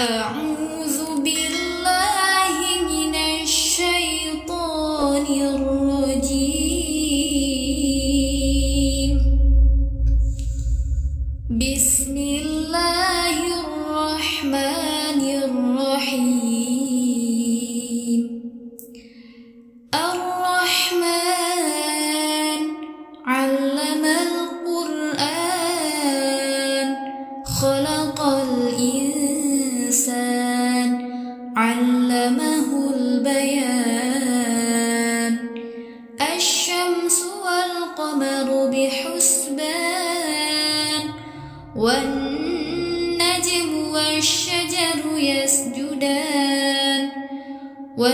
أعوذ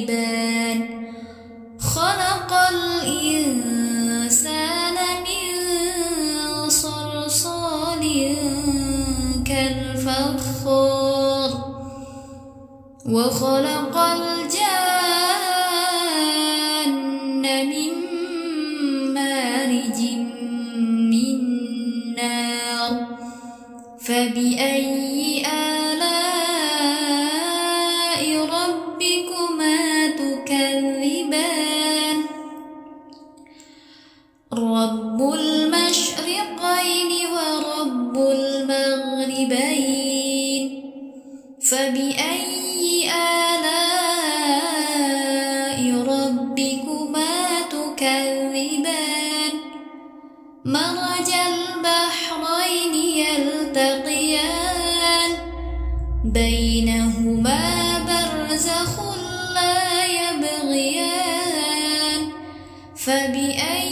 تكذبان خلق الإنسان من صلصال كالفخار وخلق الجان من مارج من نار. فبأي آلاء مرج البحرين يلتقيان. بينهما برزخ لا يبغيان. فبأي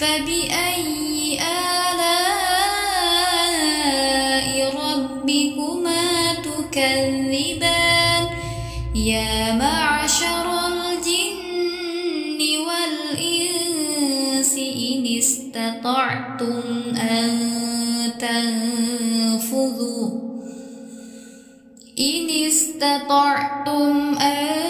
فبأي ربكما تكذبان؟ يا معشر الجن والإنس إن استطعتم أن تنفذوا إن استطعتم أن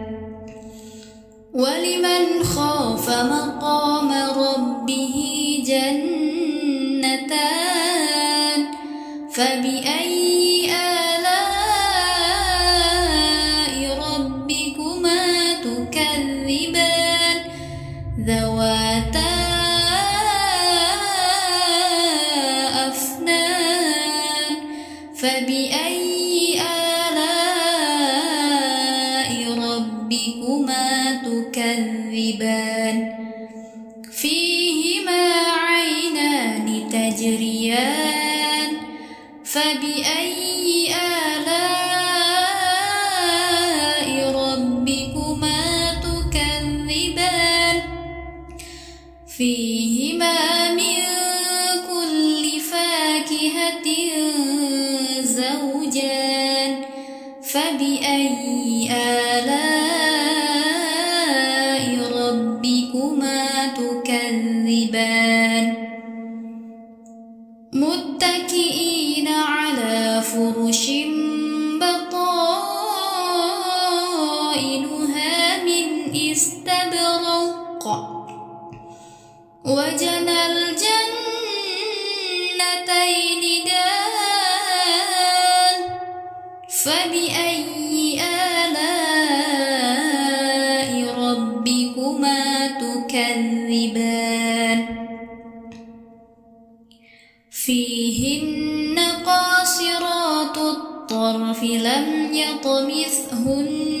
ولمن خاف مقام ربه جنتان فيهما من كل فاكهة زوجان فبأي آلاء ربكما تكذبان؟ متكئين على فرش بطائنها وجنى الجنتين دان فبأي آلاء ربكما تكذبان؟ فيهن قاصرات الطرف لم يطمثهن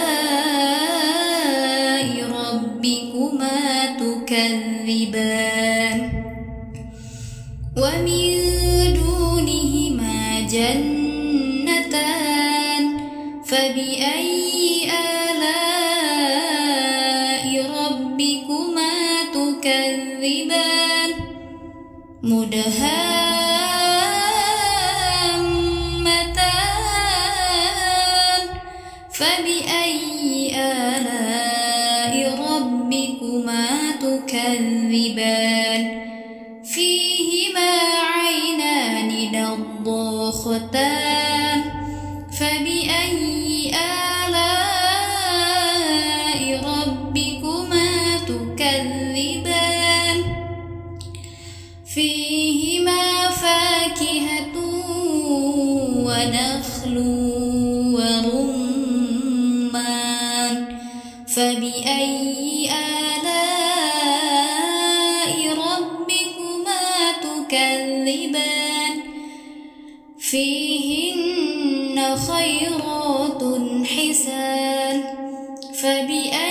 mudah فيهن خيرات حسان. فبأي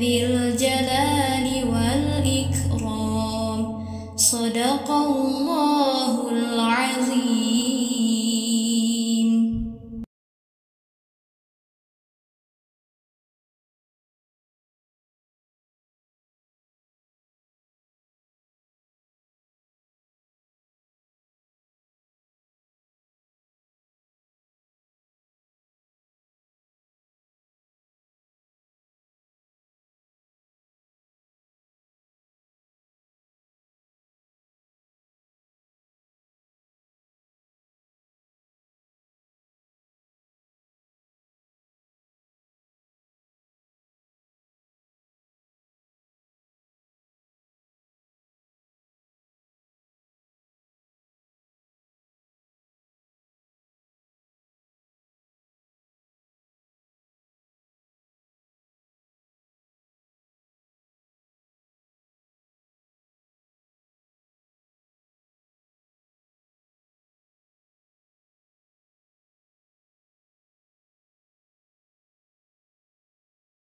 ذي الجلال والإكرام. صدق الله